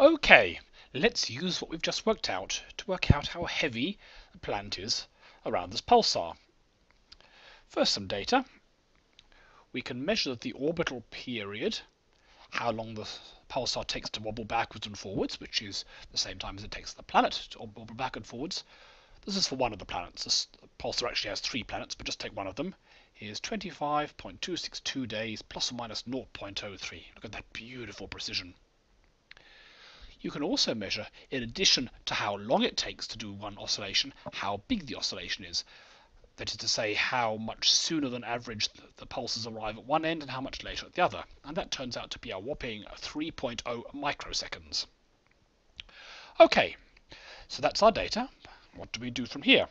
Okay, let's use what we've just worked out to work out how heavy the planet is around this pulsar. First some data. We can measure the orbital period, how long the pulsar takes to wobble backwards and forwards, which is the same time as it takes the planet to wobble back and forwards. This is for one of the planets. This pulsar actually has three planets, but just take one of them. Here's 25.262 days plus or minus 0.03. Look at that beautiful precision. You can also measure, in addition to how long it takes to do one oscillation, how big the oscillation is. That is to say, how much sooner than average the pulses arrive at one end and how much later at the other. And that turns out to be a whopping 3.0 microseconds. Okay, so that's our data. What do we do from here?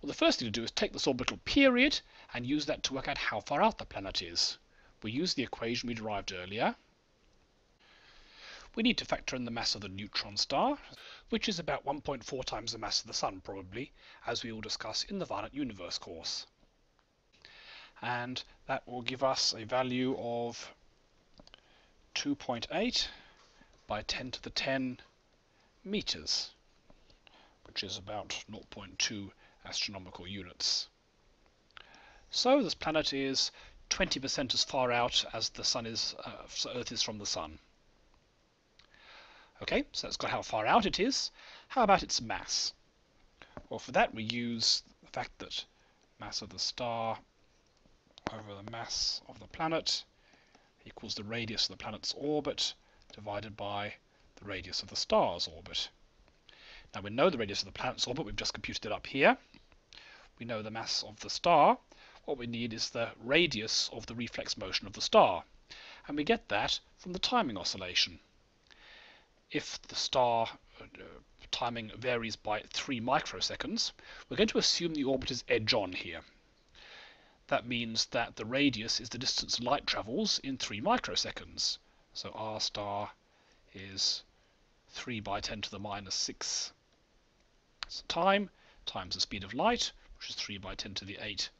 Well, the first thing to do is take this orbital period and use that to work out how far out the planet is. We use the equation we derived earlier. We need to factor in the mass of the neutron star, which is about 1.4 times the mass of the Sun probably, as we will discuss in the Violent Universe course. And that will give us a value of 2.8 by 10 to the 10 meters, which is about 0.2 astronomical units. So this planet is 20% as far out as the Sun is, uh, Earth is from the Sun. Okay, so that's got how far out it is. How about its mass? Well, for that we use the fact that mass of the star over the mass of the planet equals the radius of the planet's orbit divided by the radius of the star's orbit. Now we know the radius of the planet's orbit, we've just computed it up here. We know the mass of the star. What we need is the radius of the reflex motion of the star. And we get that from the timing oscillation if the star uh, timing varies by 3 microseconds, we're going to assume the orbit is edge-on here. That means that the radius is the distance light travels in 3 microseconds. So r star is 3 by 10 to the minus 6 so time times the speed of light, which is 3 by 10 to the 8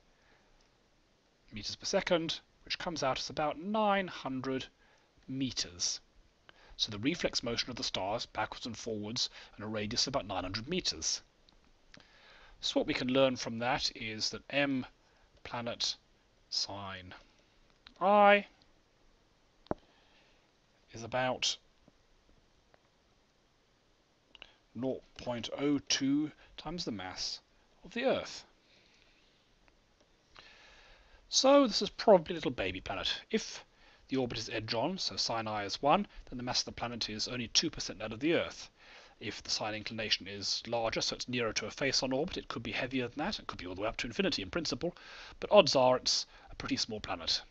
meters per second, which comes out as about 900 meters. So the reflex motion of the stars backwards and forwards and a radius of about 900 meters. So what we can learn from that is that m planet sine i is about 0.02 times the mass of the Earth. So this is probably a little baby planet. If the orbit is edge-on, so sine i is 1, then the mass of the planet is only 2% that of the Earth. If the sine inclination is larger, so it's nearer to a face-on orbit, it could be heavier than that. It could be all the way up to infinity in principle, but odds are it's a pretty small planet.